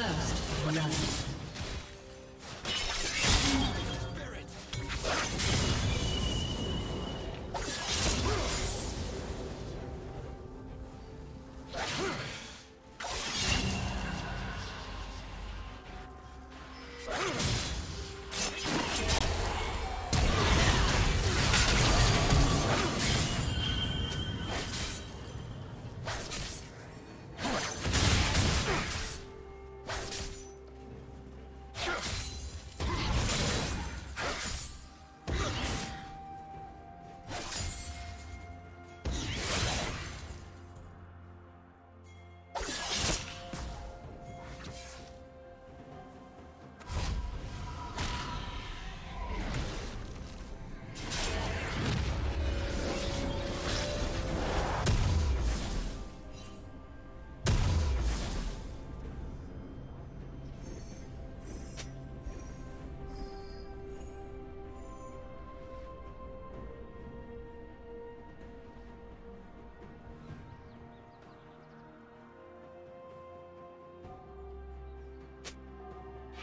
First blood.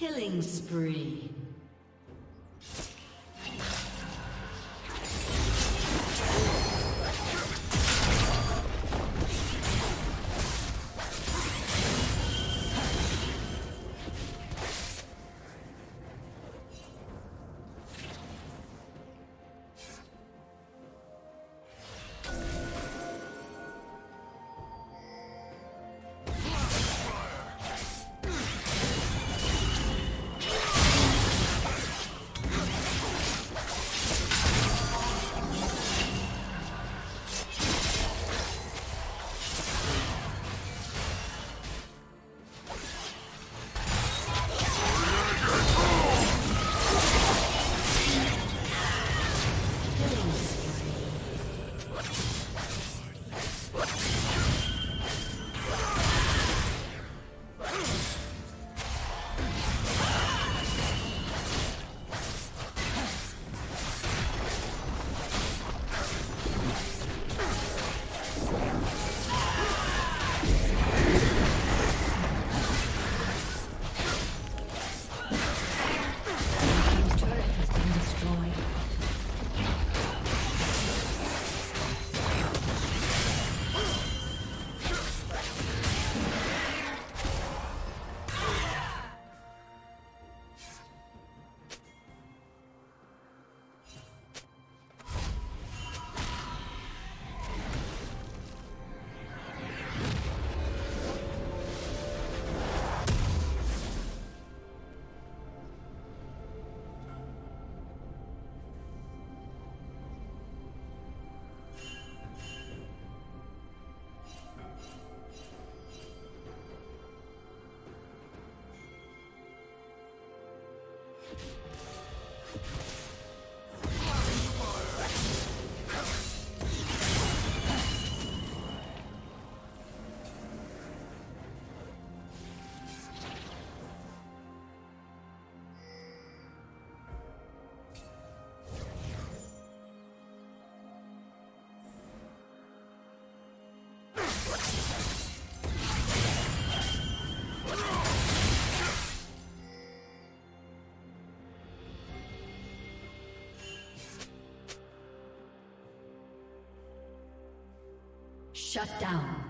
Killing spree. Shut down.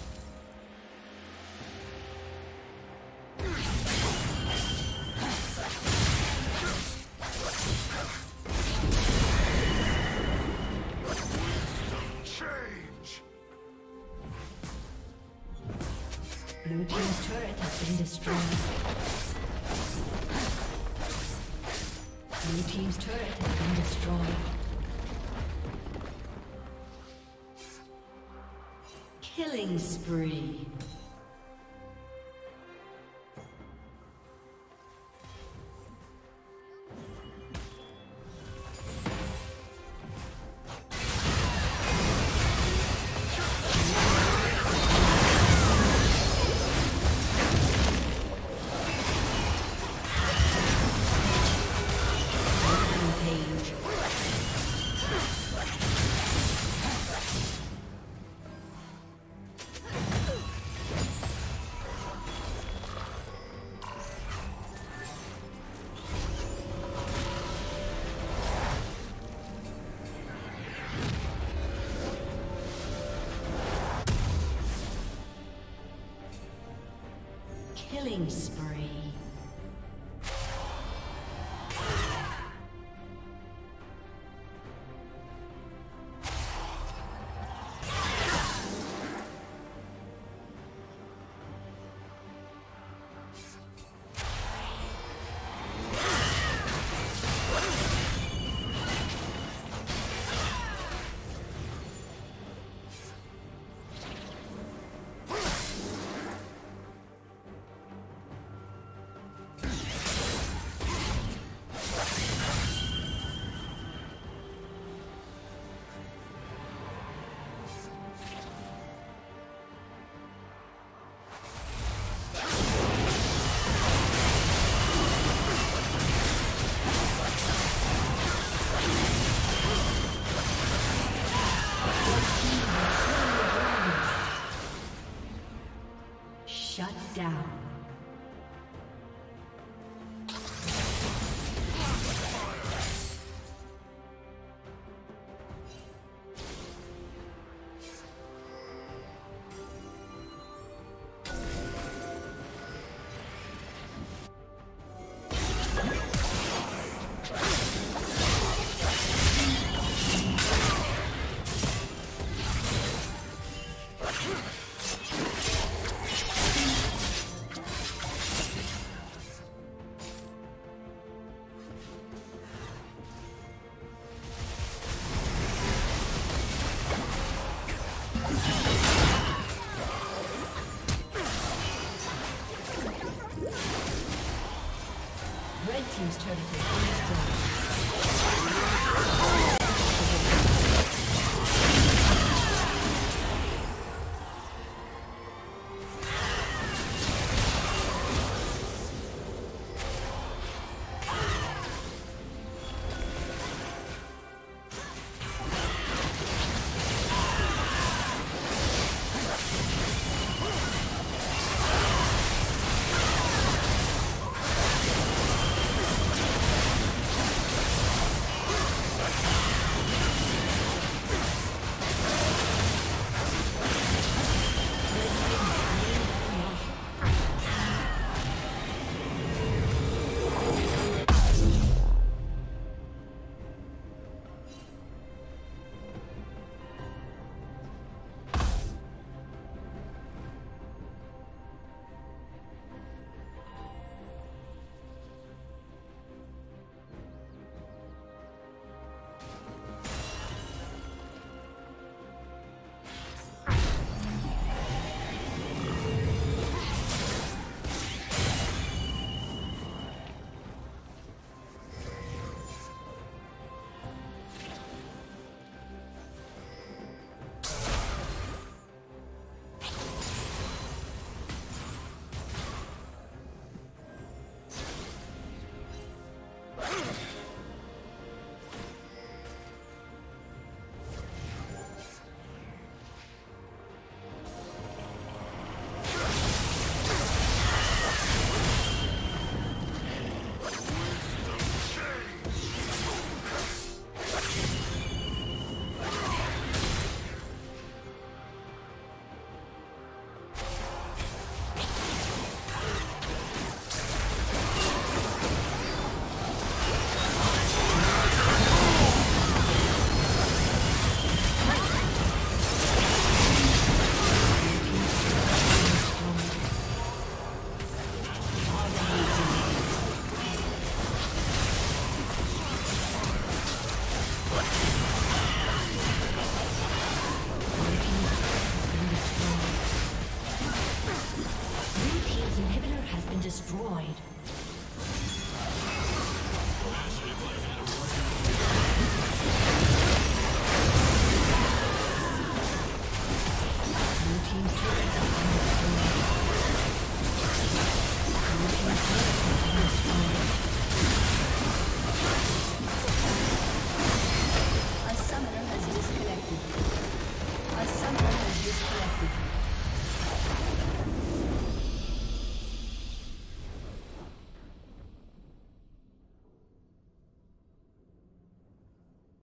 Killing